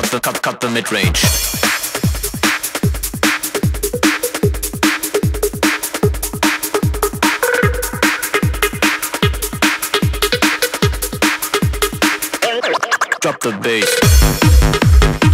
cut the cut cut the mid range. Drop the bass.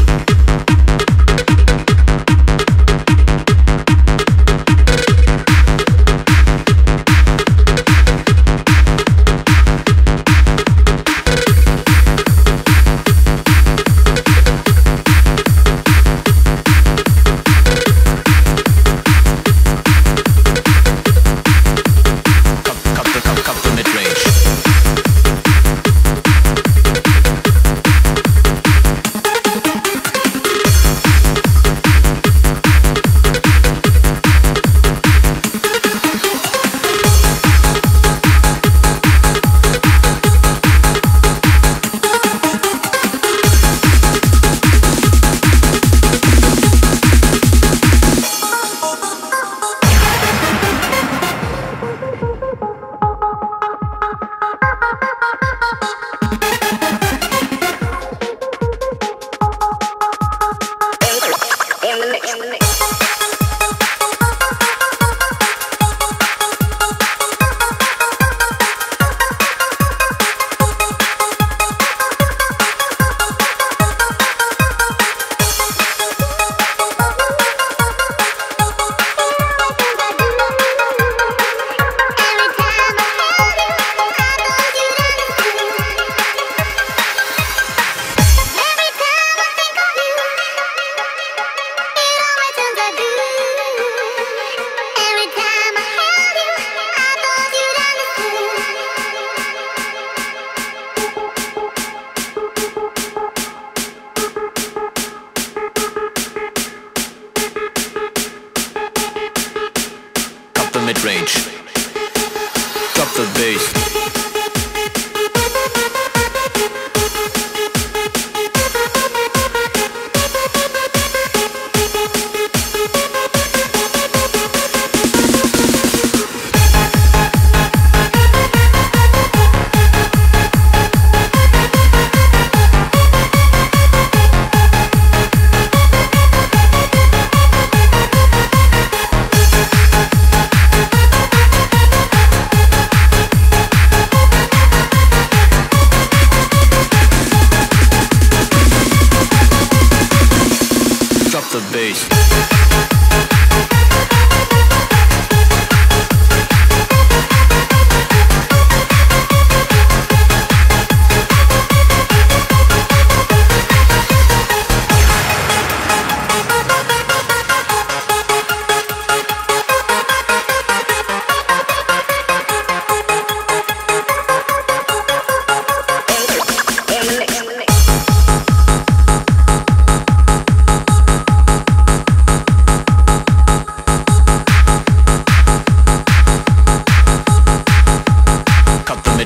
Drop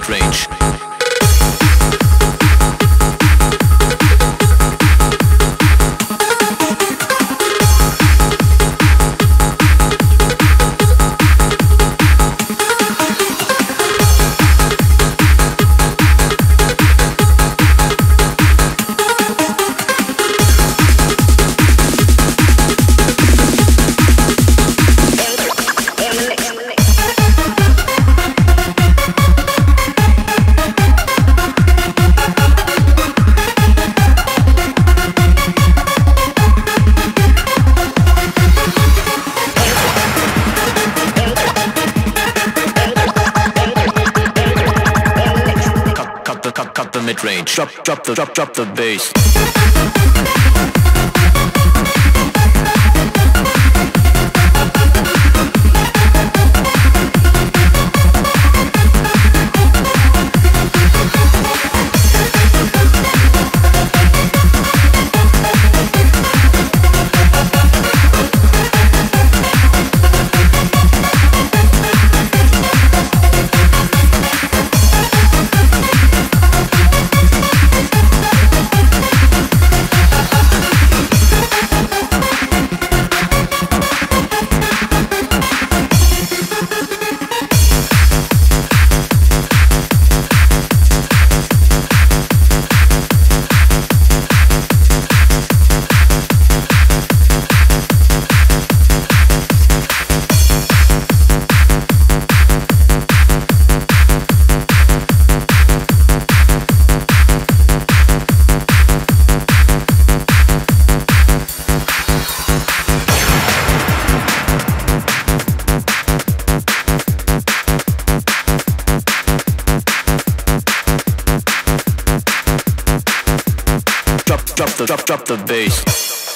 Cut mid range. Drop, drop the drop, drop the bass. The drop drop the bass.